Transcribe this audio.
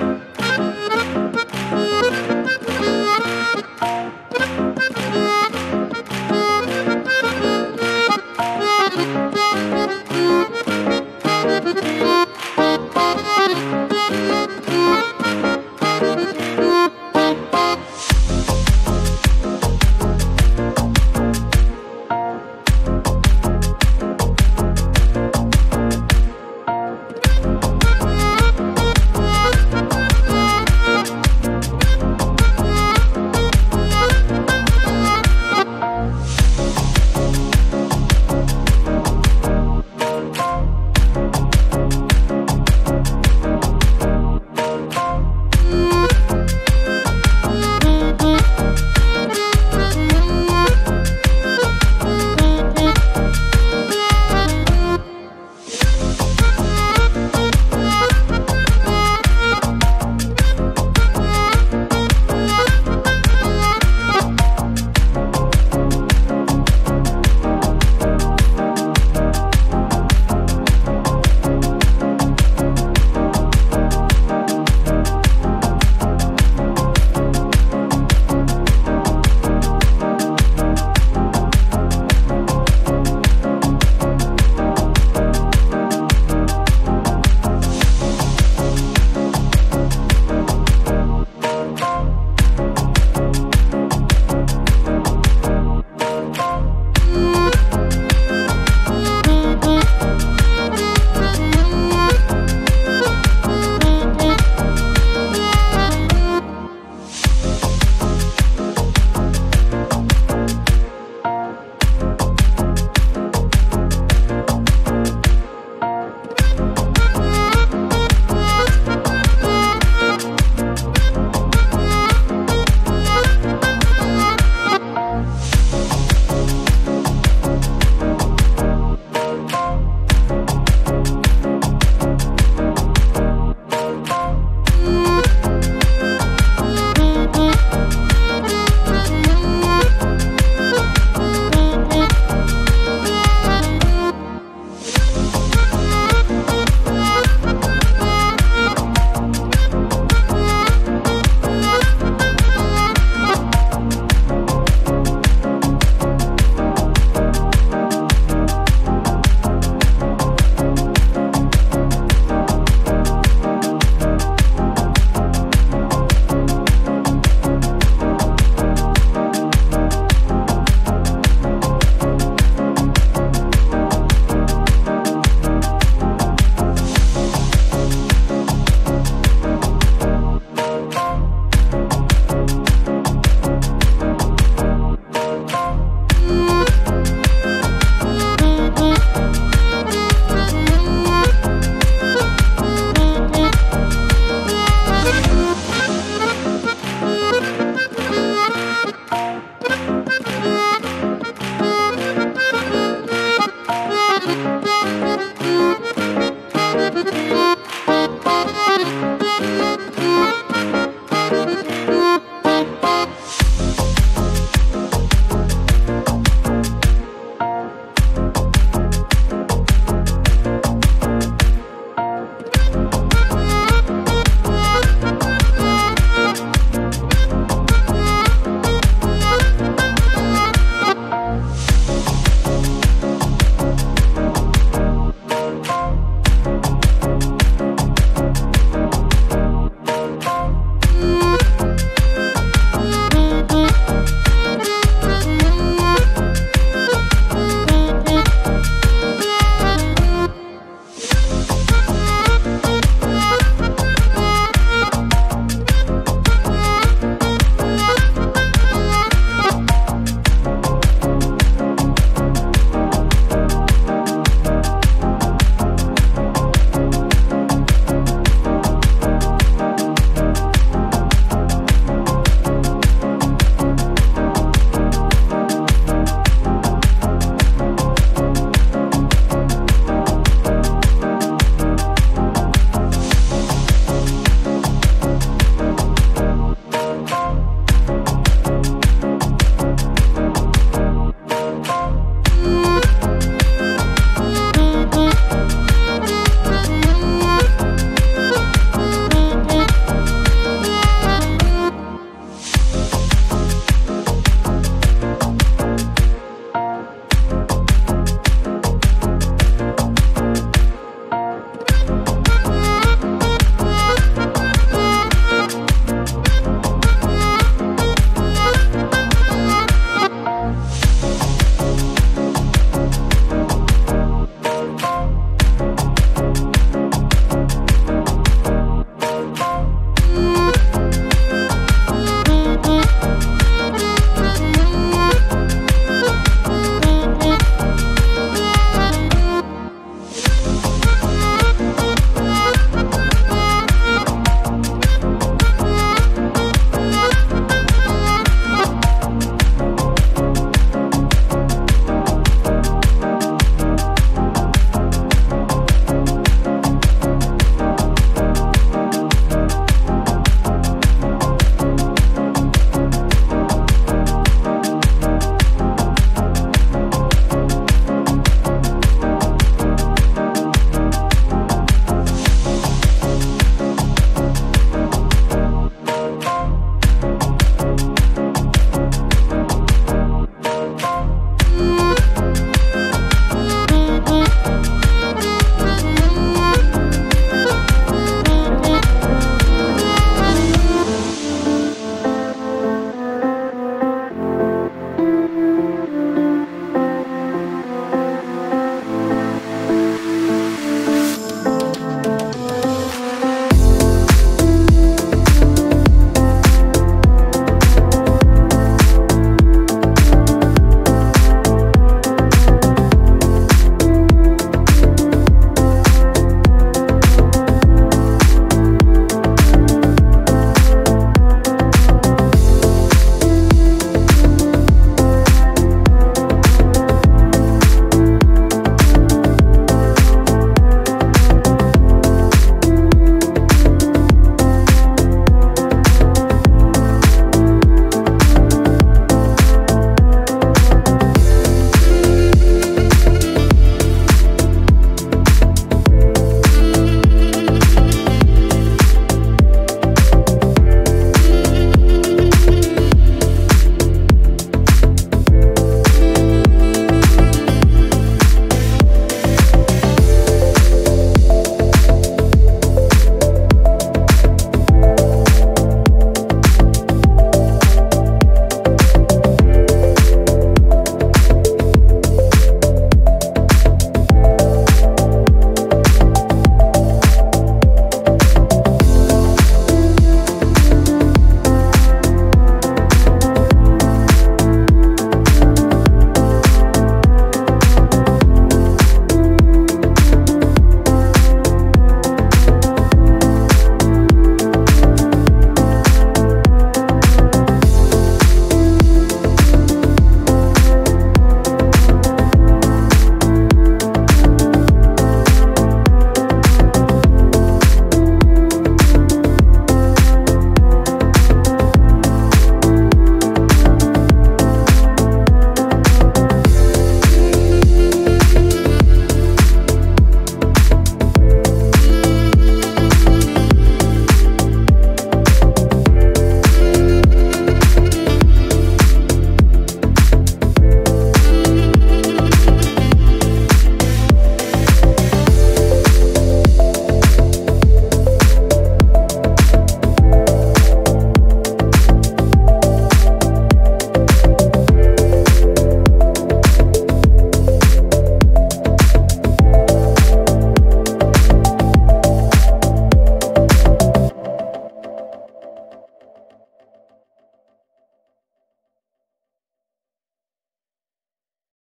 you. Música